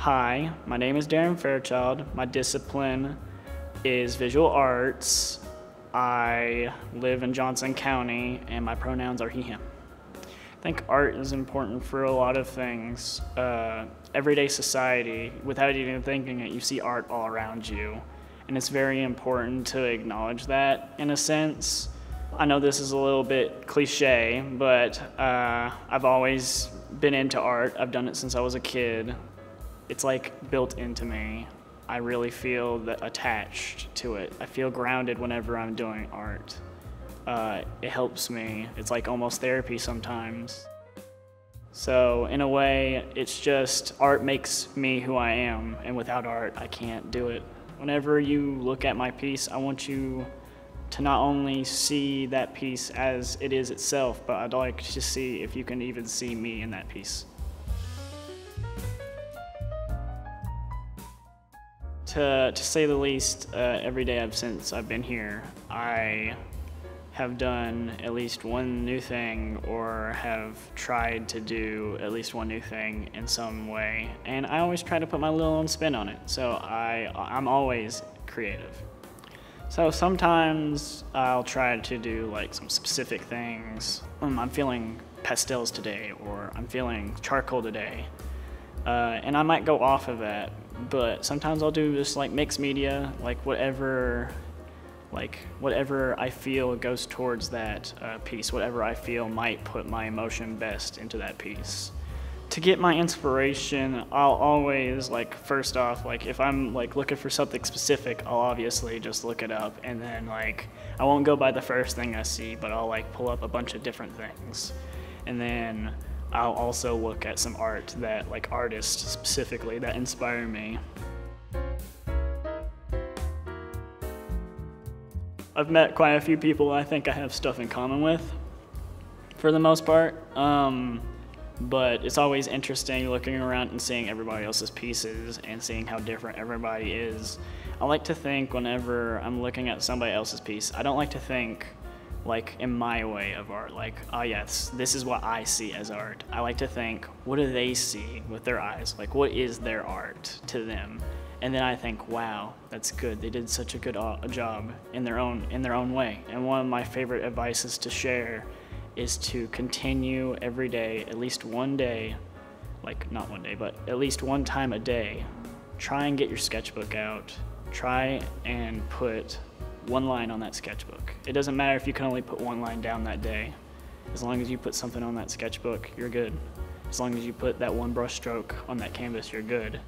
Hi, my name is Darren Fairchild. My discipline is visual arts. I live in Johnson County and my pronouns are he, him. I think art is important for a lot of things. Uh, everyday society, without even thinking it, you see art all around you. And it's very important to acknowledge that in a sense. I know this is a little bit cliche, but uh, I've always been into art. I've done it since I was a kid. It's like built into me. I really feel that attached to it. I feel grounded whenever I'm doing art. Uh, it helps me. It's like almost therapy sometimes. So in a way, it's just art makes me who I am, and without art, I can't do it. Whenever you look at my piece, I want you to not only see that piece as it is itself, but I'd like to see if you can even see me in that piece. To, to say the least, uh, every day I've since I've been here, I have done at least one new thing or have tried to do at least one new thing in some way. And I always try to put my little own spin on it. So I, I'm always creative. So sometimes I'll try to do like some specific things. Um, I'm feeling pastels today or I'm feeling charcoal today. Uh, and I might go off of that, but sometimes I'll do just like mixed media, like whatever, like whatever I feel goes towards that uh, piece, whatever I feel might put my emotion best into that piece to get my inspiration, I'll always like first off like if I'm like looking for something specific, I'll obviously just look it up and then like I won't go by the first thing I see, but I'll like pull up a bunch of different things. And then I'll also look at some art that like artists specifically that inspire me. I've met quite a few people I think I have stuff in common with for the most part. Um, but it's always interesting looking around and seeing everybody else's pieces and seeing how different everybody is. I like to think whenever I'm looking at somebody else's piece, I don't like to think like in my way of art, like, oh yes, this is what I see as art. I like to think, what do they see with their eyes? Like, what is their art to them? And then I think, wow, that's good. They did such a good uh, job in their own in their own way. And one of my favorite advices to share is to continue every day, at least one day, like not one day, but at least one time a day, try and get your sketchbook out. Try and put one line on that sketchbook. It doesn't matter if you can only put one line down that day. As long as you put something on that sketchbook, you're good. As long as you put that one brush stroke on that canvas, you're good.